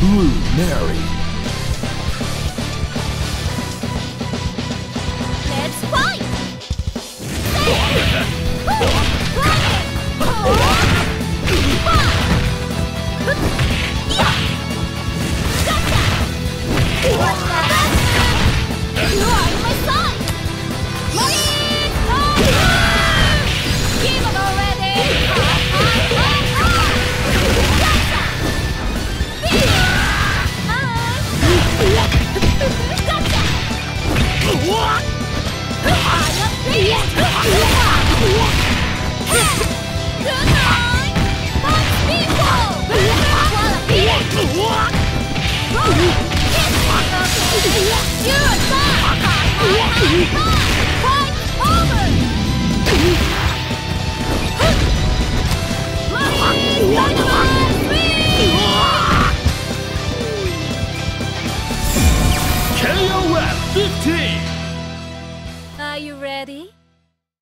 Blue Mary. KOF 15! Are you ready?